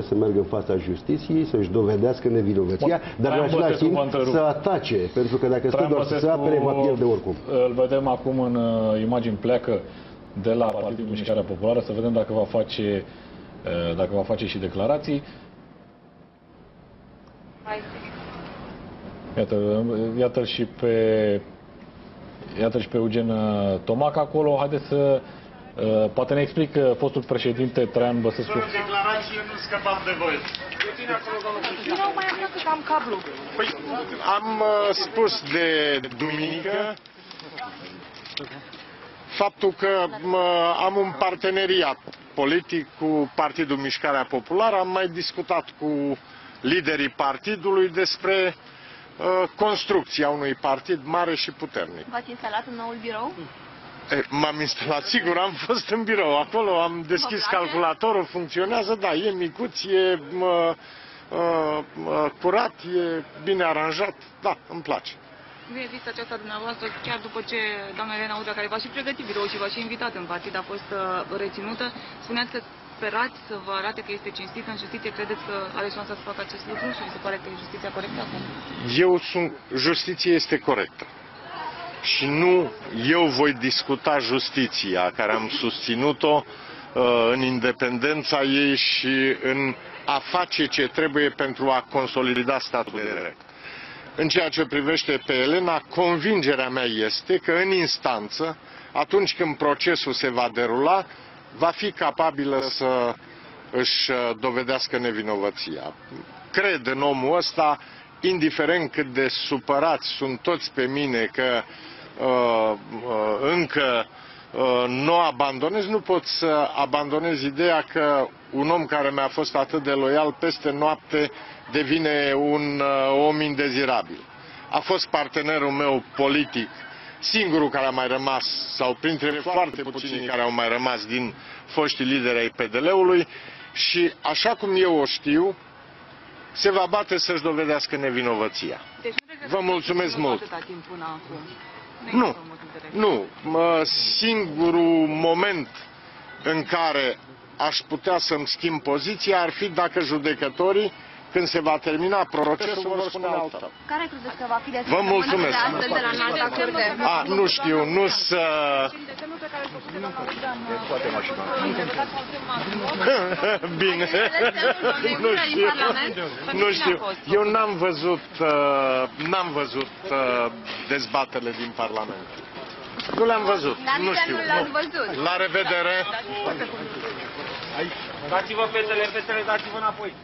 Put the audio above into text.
să meargă în fața justiției, să-și dovedească nevinovăția, Bun, dar în Traian același Băsescu timp mă întrerup. să atace, pentru că dacă stă Traian doar să se Băsescu, apere, va pierde oricum. Îl vedem acum în uh, imagini pleacă de la Partidul Mișcarea Populară, să vedem dacă va face, uh, dacă va face și declarații. Iată, iată și pe iată și pe Eugen uh, Tomac acolo. Haideți să uh, poate ne explică fostul președinte Traian Băsescu. Fără declarație nu scăpam de voi. Vină mai acasă că am cablu. Păi, am uh, spus de duminică faptul că mă, am un parteneriat politic cu Partidul Mișcarea Populară. Am mai discutat cu liderii partidului despre uh, construcția unui partid mare și puternic. V-ați instalat în noul birou? E, M-am instalat, sigur, am fost în birou acolo, am deschis place? calculatorul, funcționează, da, e micuț, e mă, uh, uh, curat, e bine aranjat, da, îmi place. Nu există aceasta dumneavoastră chiar după ce doamna Elena Udrea, care v-a și pregătit birou și v-a și invitat în partid, a fost uh, reținută. Spuneați că sperați să vă arate că este cinstită în justiție. Credeți că are șansa să facă acest lucru și mi se pare că e justiția corectă acum? Eu sunt, justiția este corectă. Și nu eu voi discuta justiția, care am susținut-o uh, în independența ei și în a face ce trebuie pentru a consolida statul de drept. În ceea ce privește pe Elena, convingerea mea este că în instanță, atunci când procesul se va derula, va fi capabilă să își uh, dovedească nevinovăția. Cred în omul ăsta, indiferent cât de supărați sunt toți pe mine că uh, uh, încă uh, nu o abandonez, nu pot să abandonez ideea că un om care mi-a fost atât de loial peste noapte devine un uh, om indezirabil. A fost partenerul meu politic, singurul care a mai rămas, sau printre foarte puțini care au mai rămas din foștii lideri ai PDL-ului și așa cum eu o știu, se va bate să-și dovedească nevinovăția. Deci nu regrettați Vă că mulțumesc ați mult. Atâta timp până acum. Nu, există un motiv de regret. nu. Mă, singurul moment în care aș putea să-mi schimb poziția ar fi dacă judecătorii, când se va termina procesul, vor spune altfel. Care credeți că va fi de Vă mulțumesc. de astăzi de la înalta curte? A, nu știu, nu să... Bine. nu știu. Nu știu. Eu n-am văzut, uh, n-am văzut uh, dezbaterile din Parlament. Nu le-am văzut. Dar Nu nici știu. nu l-ați Nu. văzut. La revedere. Dați-vă fetele, fetele, dați-vă înapoi.